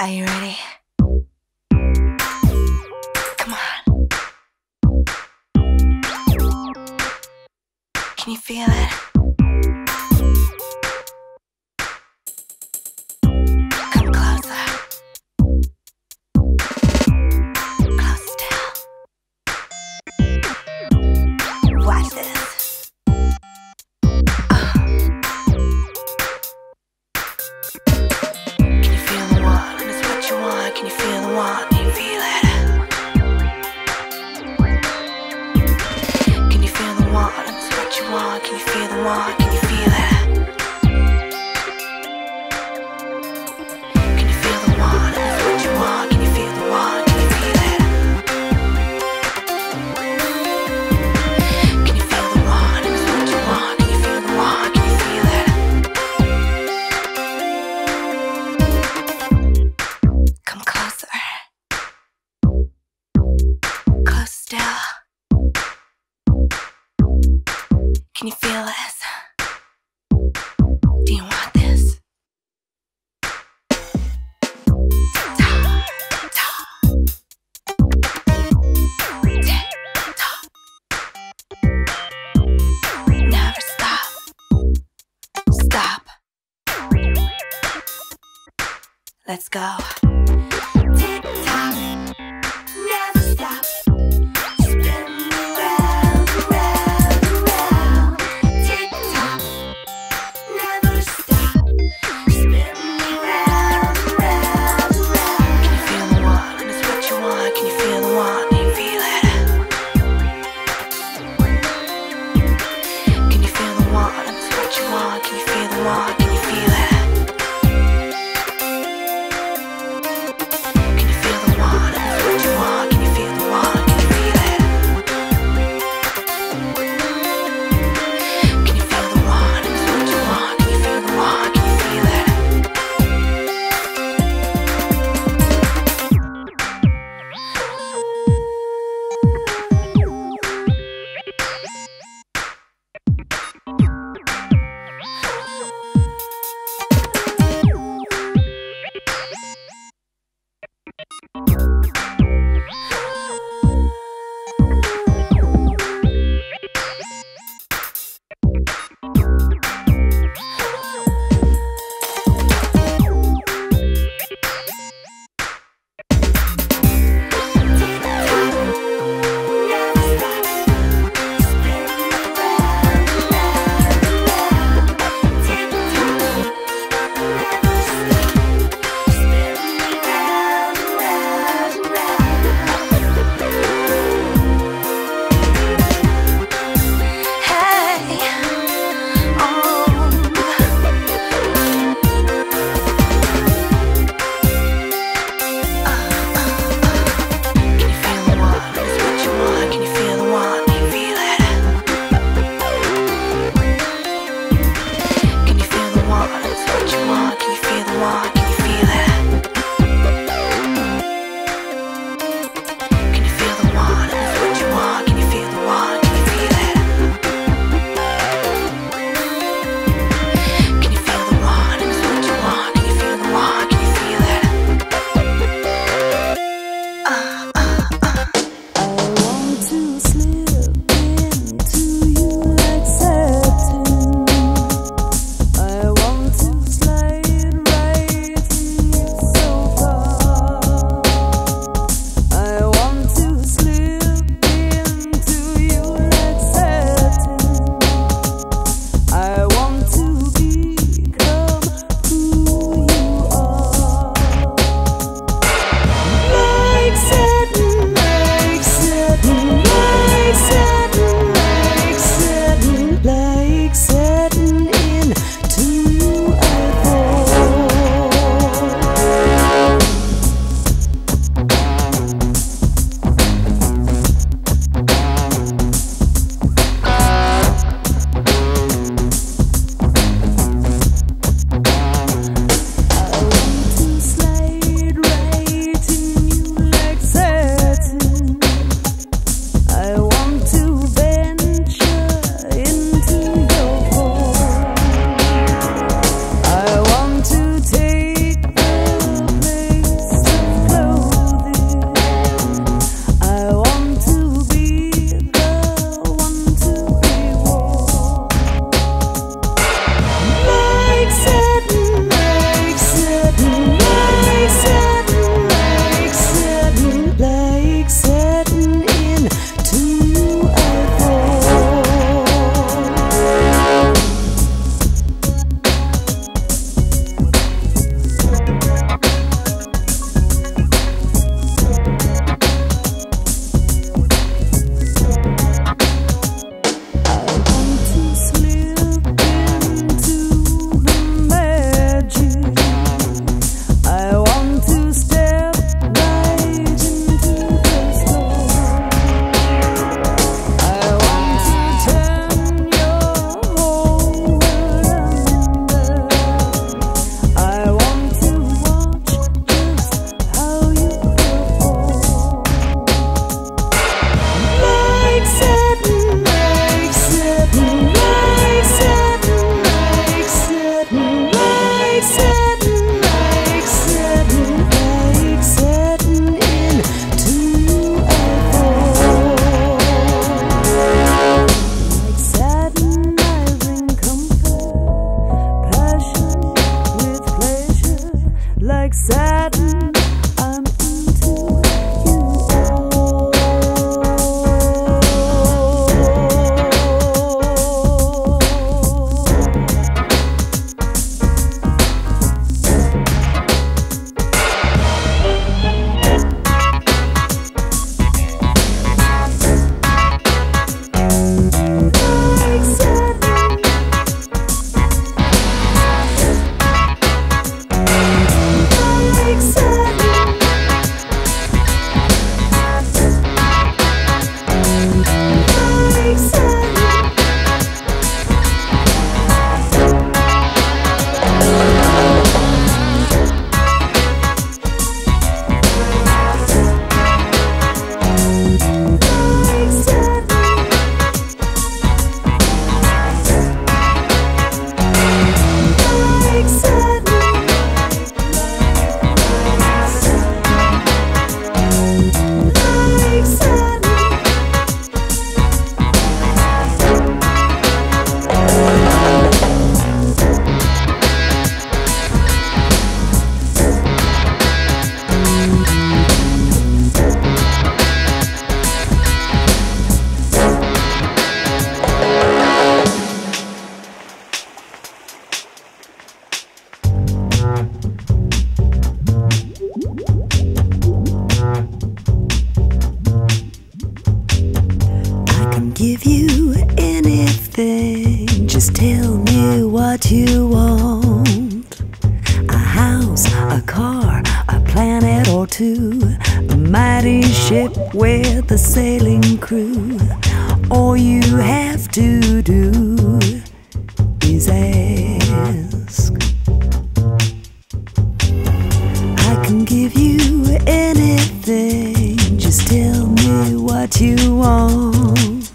Are you ready? Come on. Can you feel it? want? What you want? Can you feel the want? Can you Let's go. A mighty ship with a sailing crew. All you have to do is ask. I can give you anything. Just tell me what you want.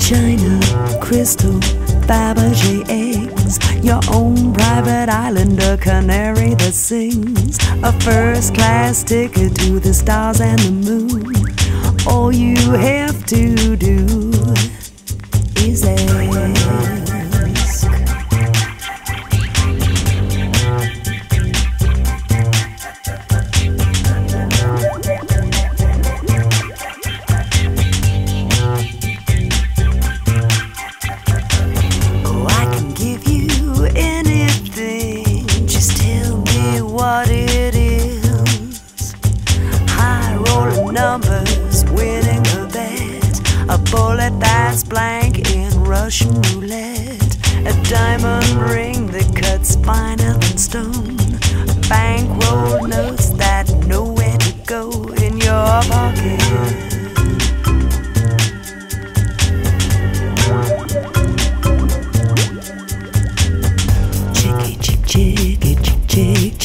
China, crystal, Fabergé eggs. Your own private island, a canary sings. A first class ticket to the stars and the moon. All you have to do is ask.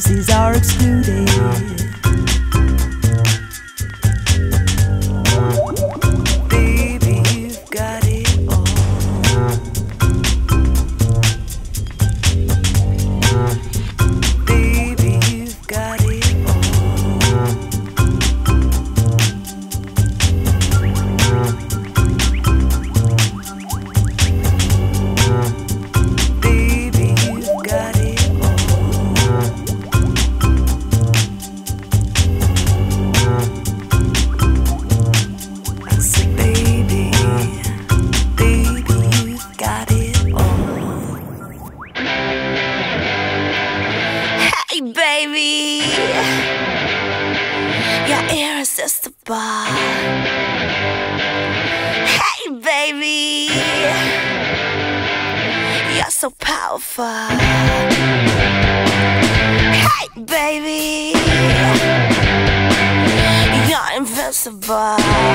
species are excluded. Powerful. Hey, baby, you're invincible.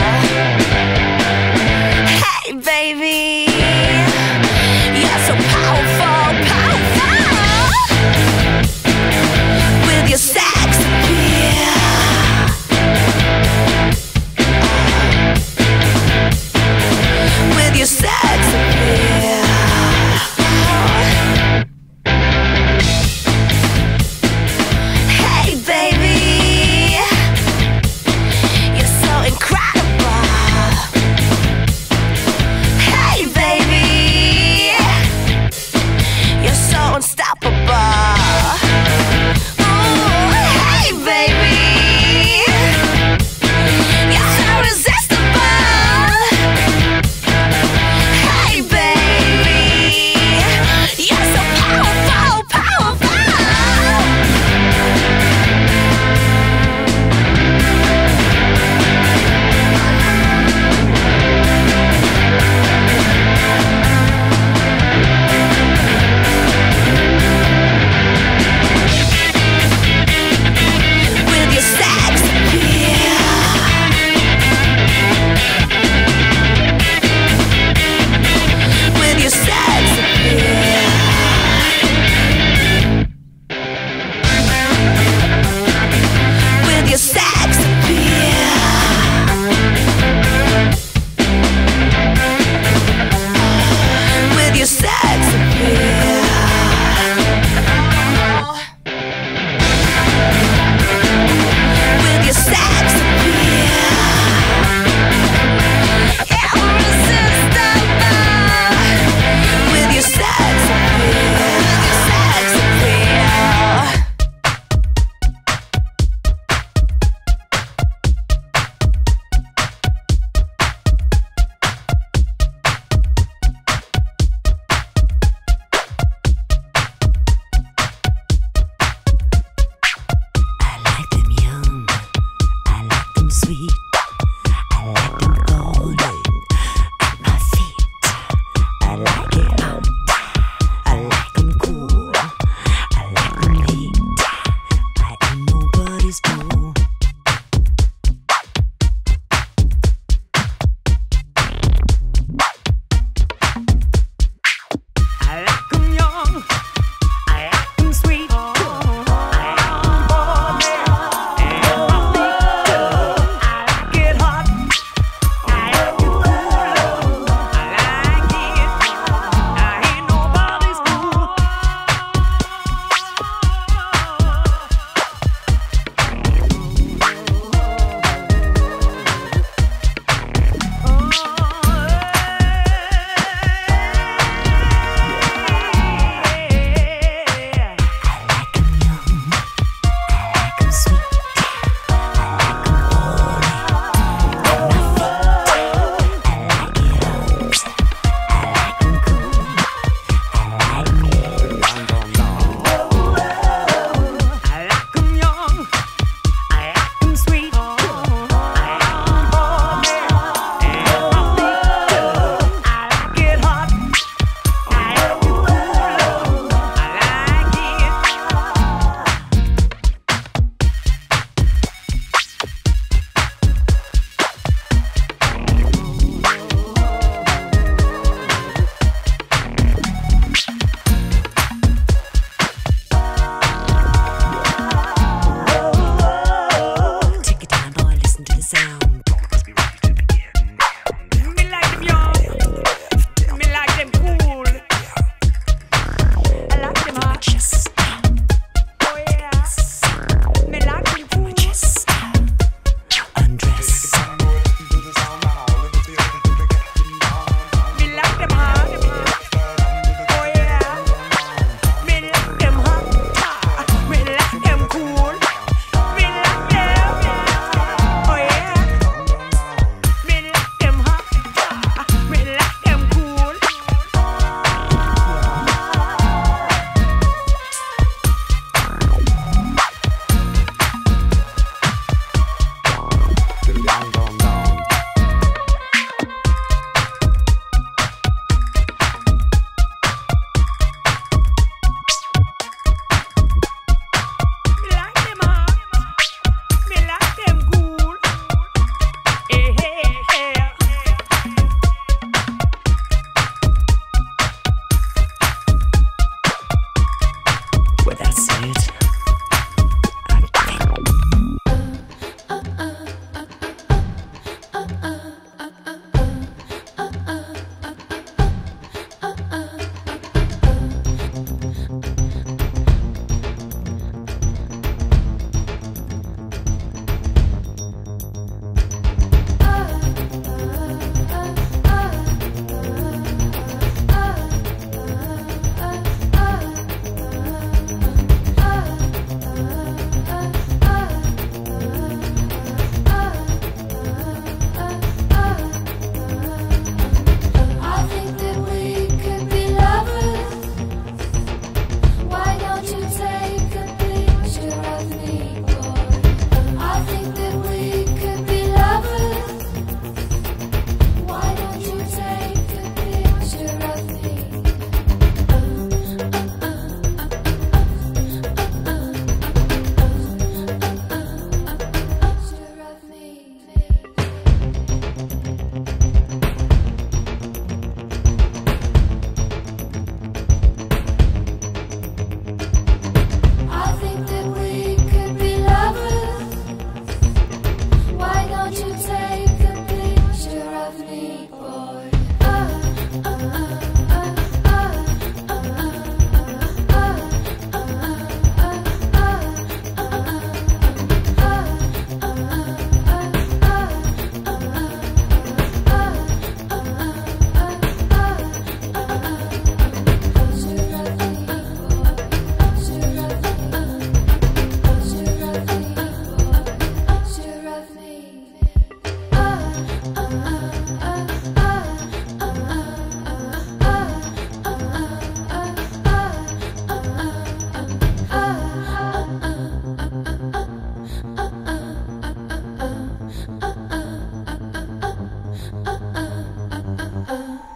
love.